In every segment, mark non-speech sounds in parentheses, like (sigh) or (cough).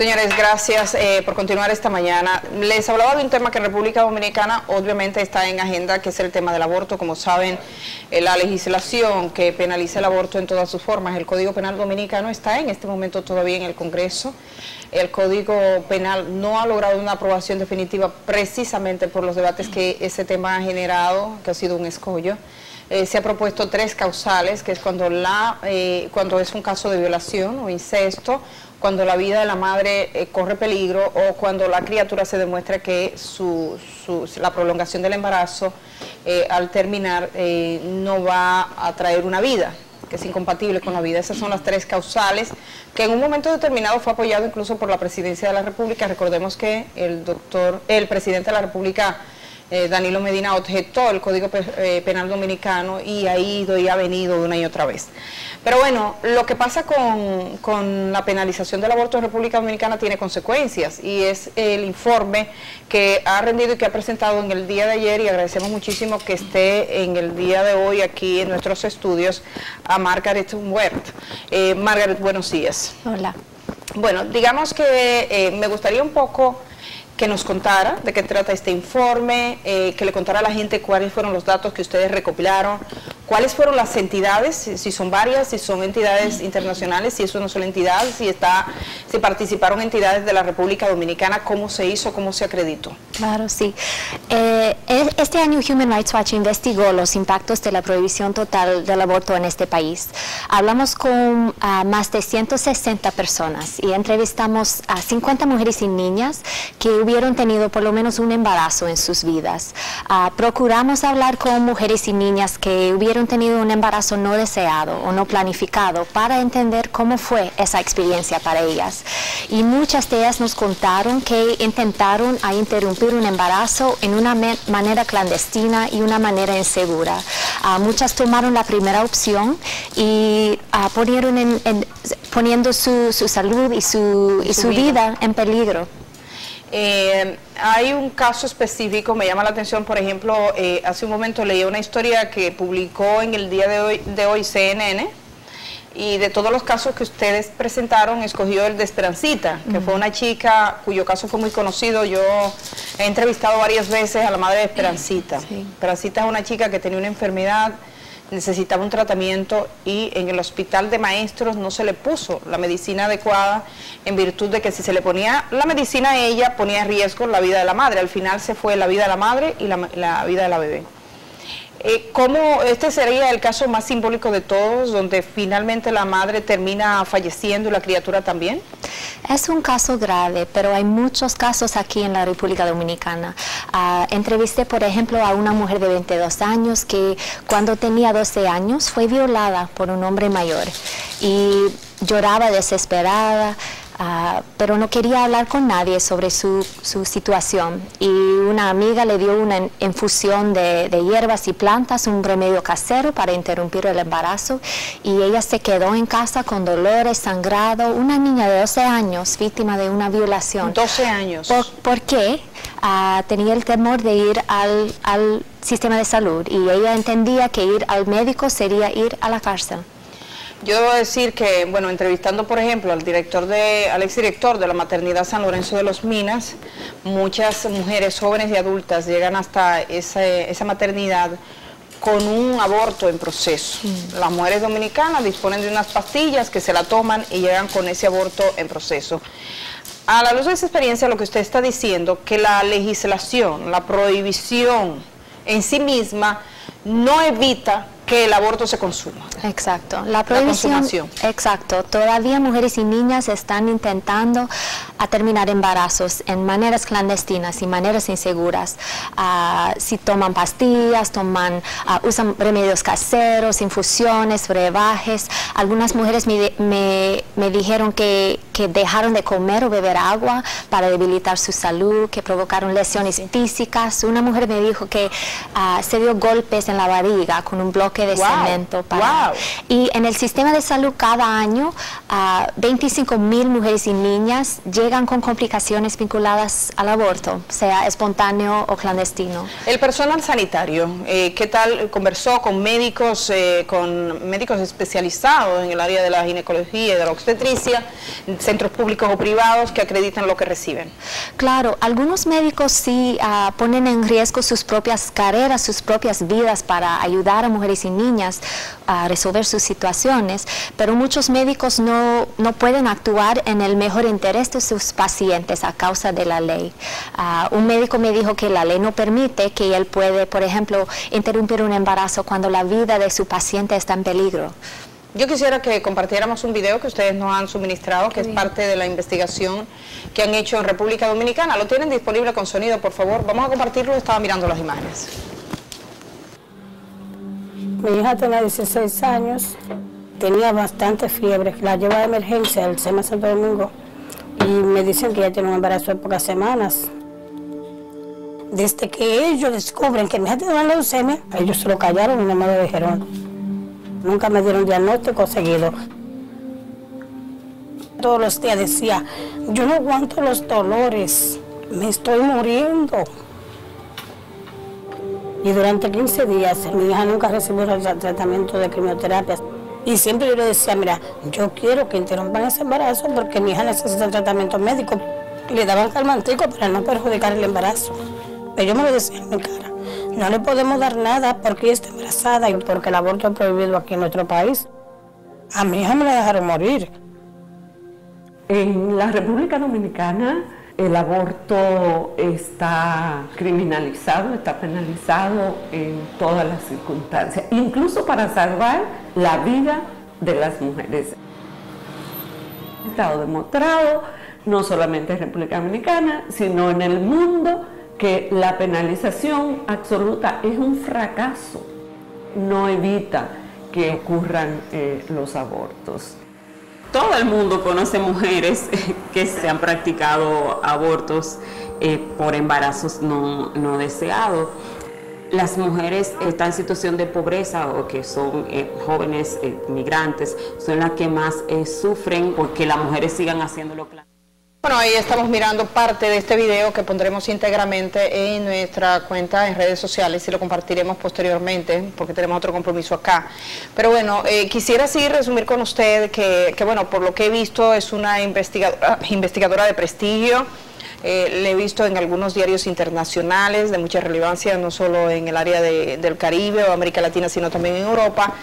Señores, gracias eh, por continuar esta mañana. Les hablaba de un tema que en República Dominicana obviamente está en agenda, que es el tema del aborto. Como saben, eh, la legislación que penaliza el aborto en todas sus formas, el Código Penal Dominicano está en este momento todavía en el Congreso. El Código Penal no ha logrado una aprobación definitiva precisamente por los debates que ese tema ha generado, que ha sido un escollo. Eh, se ha propuesto tres causales, que es cuando, la, cuando es un caso de violación o incesto, cuando la vida de la madre eh, corre peligro o cuando la criatura se demuestra que su, la prolongación del embarazo eh, al terminar eh, no va a traer una vida que es incompatible con la vida. Esas son las tres causales, que en un momento determinado fue apoyado incluso por la Presidencia de la República. Recordemos que el doctor, el presidente de la República eh, Danilo Medina objetó el Código eh, Penal Dominicano y ha ido y ha venido una y otra vez. Pero bueno, lo que pasa con, la penalización del aborto en República Dominicana tiene consecuencias y es el informe que ha rendido y que ha presentado en el día de ayer y agradecemos muchísimo que esté en el día de hoy aquí en nuestros estudios a Margaret Wert. Eh, Margaret, buenos días. Hola. Bueno, digamos que me gustaría un poco que nos contara de qué trata este informe, eh, que le contara a la gente cuáles fueron los datos que ustedes recopilaron, cuáles fueron las entidades, si son varias, si son entidades internacionales, si es una sola entidad, si está, si participaron entidades de la República Dominicana, cómo se hizo, cómo se acreditó. Claro, sí. Eh, este año Human Rights Watch investigó los impactos de la prohibición total del aborto en este país. Hablamos con más de 160 personas y entrevistamos a 50 mujeres y niñas que hubieron tenido por lo menos un embarazo en sus vidas. Ah, procuramos hablar con mujeres y niñas que hubieron tenido un embarazo no deseado o no planificado para entender cómo fue esa experiencia para ellas. Y muchas de ellas nos contaron que intentaron a interrumpir un embarazo en una manera clandestina y una manera insegura. Ah, muchas tomaron la primera opción y uh, ponieron en, poniendo su, su, salud y su, y su vida en peligro. Eh, hay un caso específico, me llama la atención, por ejemplo, eh, hace un momento leí una historia que publicó en el día de hoy, de hoy CNN, y de todos los casos que ustedes presentaron, escogió el de Esperancita, que fue una chica cuyo caso fue muy conocido. Yo he entrevistado varias veces a la madre de (clears throat) Esperancita. Esperancita es una chica que tenía una enfermedad necesitaba un tratamiento y en el hospital de maestros no se le puso la medicina adecuada en virtud de que si se le ponía la medicina a ella ponía en riesgo la vida de la madre. Al final se fue la vida de la madre y la, vida de la bebé. Eh, ¿Cómo este sería el caso más simbólico de todos, donde finalmente la madre termina falleciendo y la criatura también? Es un caso grave, pero hay muchos casos aquí en la República Dominicana. Uh, entrevisté, por ejemplo, a una mujer de 22 años que cuando tenía 12 años fue violada por un hombre mayor y lloraba desesperada. Ah, pero no quería hablar con nadie sobre su, situación. Y una amiga le dio una infusión de, hierbas y plantas, un remedio casero para interrumpir el embarazo. Y ella se quedó en casa con dolores, sangrado. Una niña de 12 años, víctima de una violación. 12 años. ¿Por, qué? Ah, tenía el temor de ir al, al sistema de salud y ella entendía que ir al médico sería ir a la cárcel. Yo debo decir que, bueno, entrevistando por ejemplo al director de, al exdirector de la maternidad San Lorenzo de los Minas, muchas mujeres jóvenes y adultas llegan hasta esa, maternidad con un aborto en proceso. Mm. Las mujeres dominicanas disponen de unas pastillas que se la toman y llegan con ese aborto en proceso. A la luz de esa experiencia, lo que usted está diciendo, que la legislación, la prohibición en sí misma no evita que el aborto se consuma. Exacto. La prohibición. exacto. Todavía mujeres y niñas están intentando a terminar embarazos en maneras clandestinas y maneras inseguras. Ah, si toman pastillas, toman, ah, usan remedios caseros, infusiones, brebajes. Algunas mujeres me, me, dijeron que, que, dejaron de comer o beber agua para debilitar su salud, que provocaron lesiones físicas. Una mujer me dijo que ah, se dio golpes en la barriga con un bloque de cemento. Para, Y en el sistema de salud cada año, 25 mil mujeres y niñas llegan llegan con complicaciones vinculadas al aborto, sea espontáneo o clandestino. El personal sanitario, eh, ¿qué tal? ¿Conversó con médicos, eh, con médicos especializados en el área de la ginecología y de la obstetricia, centros públicos o privados que acreditan lo que reciben? Claro, algunos médicos sí ah, ponen en riesgo sus propias carreras, sus propias vidas para ayudar a mujeres y niñas a resolver sus situaciones, pero muchos médicos no, no pueden actuar en el mejor interés de sus pacientes a causa de la ley. Ah, un médico me dijo que la ley no permite que él puede, por ejemplo, interrumpir un embarazo cuando la vida de su paciente está en peligro. Yo quisiera que compartiéramos un video que ustedes nos han suministrado, que es parte de la investigación que han hecho en República Dominicana. Lo tienen disponible con sonido, por favor. Vamos a compartirlo, estaba mirando las imágenes. Mi hija tenía 16 años, tenía bastante fiebre, la lleva de emergencia al SEMA Santo Domingo y me dicen que ella tiene un embarazo de pocas semanas. Desde que ellos descubren que mi hija tiene una leucemia, ellos se lo callaron y no me lo dijeron. Nunca me dieron diagnóstico seguido. Todos los días decía, yo no aguanto los dolores, me estoy muriendo. Y durante 15 días mi hija nunca recibió el tratamiento de quimioterapia. Y siempre yo le decía, mira, yo quiero que interrumpan ese embarazo porque mi hija necesita tratamiento médico. Le daban calmantico para no perjudicar el embarazo. Pero yo me lo decía en mi cara. No le podemos dar nada porque ella está embarazada y porque el aborto es prohibido aquí en nuestro país. A mi hija me la dejaron morir. En la República Dominicana el aborto está criminalizado, está penalizado en todas las circunstancias, incluso para salvar la vida de las mujeres. Ha estado demostrado, no solamente en República Dominicana, sino en el mundo, que la penalización absoluta es un fracaso, no evita que ocurran eh, los abortos todo el mundo conoce mujeres que se han practicado abortos eh, por embarazos no, deseados. Las mujeres están en situación de pobreza o que son eh, jóvenes eh, migrantes son las que más sufren porque las mujeres sigan haciéndolo. Bueno, ahí estamos mirando parte de este video que pondremos íntegramente en nuestra cuenta en redes sociales y lo compartiremos posteriormente porque tenemos otro compromiso acá. Pero bueno, eh, quisiera sí resumir con usted que, que, bueno, por lo que he visto es una investigadora, investigadora de prestigio, eh, le he visto en algunos diarios internacionales de mucha relevancia, no solo en el área del Caribe o América Latina, sino también en Europa,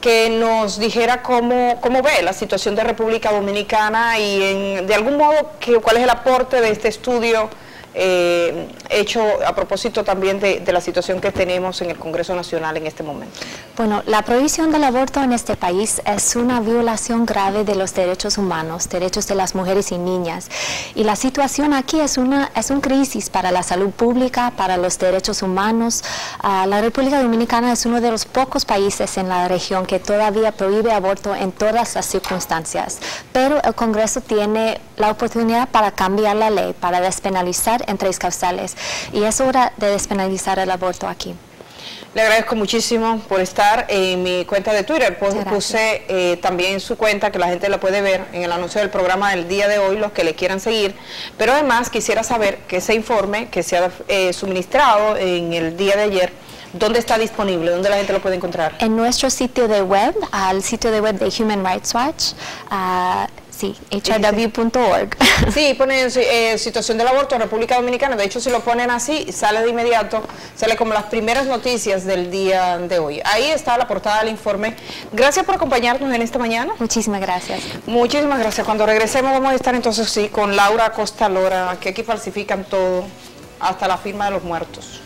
que nos dijera cómo, cómo ve la situación de República Dominicana y en, de algún modo que, cuál es el aporte de este estudio eh, hecho a propósito también de, la situación que tenemos en el Congreso Nacional en este momento. Bueno, la prohibición del aborto en este país es una violación grave de los derechos humanos, derechos de las mujeres y niñas. Y la situación aquí es una es un crisis para la salud pública, para los derechos humanos. Ah, la República Dominicana es uno de los pocos países en la región que todavía prohíbe aborto en todas las circunstancias. Pero el Congreso tiene la oportunidad para cambiar la ley, para despenalizar en tres causales y es hora de despenalizar el aborto aquí. Le agradezco muchísimo por estar en mi cuenta de Twitter. Pues puse eh, también su cuenta que la gente la puede ver en el anuncio del programa del día de hoy, los que le quieran seguir. Pero además quisiera saber que ese informe que se ha eh, suministrado en el día de ayer, ¿dónde está disponible? ¿Dónde la gente lo puede encontrar? En nuestro sitio de web, al sitio de web de Human Rights Watch. Uh, Sí, hrw.org. Sí, ponen eh, situación del aborto en República Dominicana. De hecho, si lo ponen así, sale de inmediato, sale como las primeras noticias del día de hoy. Ahí está la portada del informe. Gracias por acompañarnos en esta mañana. Muchísimas gracias. Muchísimas gracias. Cuando regresemos vamos a estar entonces sí con Laura Costa Lora, que aquí falsifican todo, hasta la firma de los muertos.